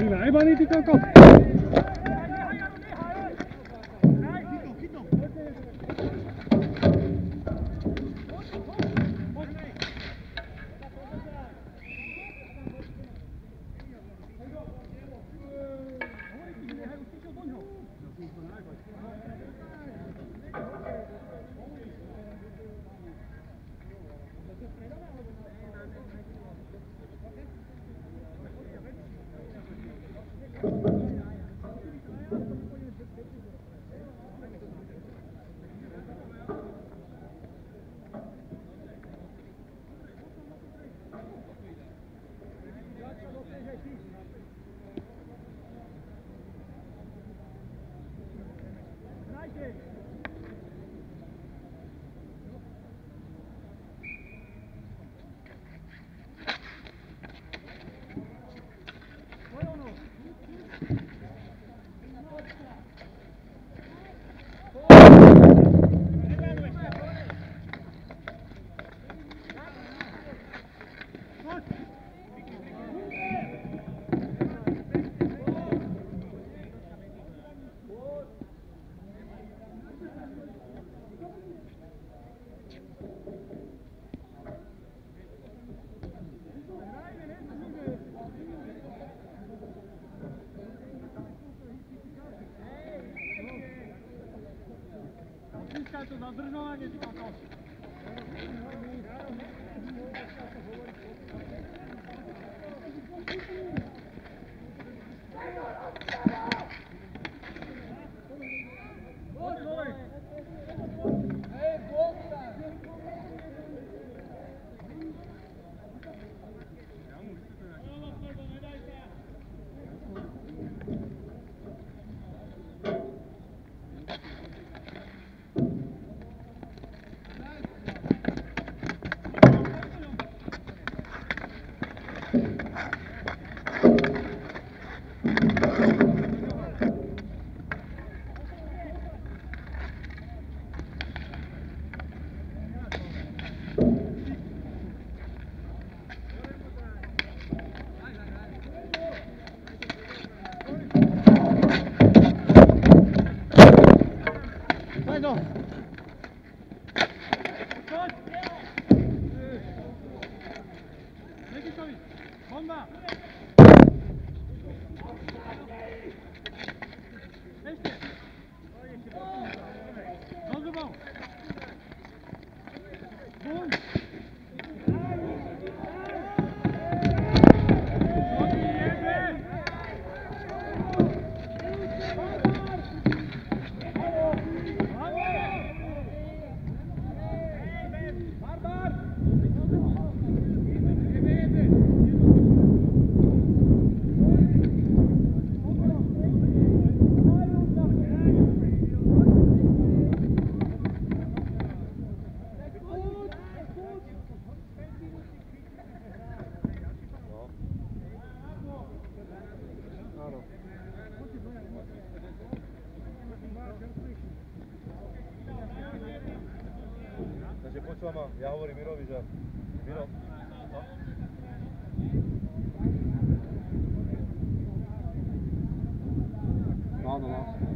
Even, everybody to go, go. To zadržovanie, ty kokos. Ja hovorím Mirovi, že Miro, no? No, no, no.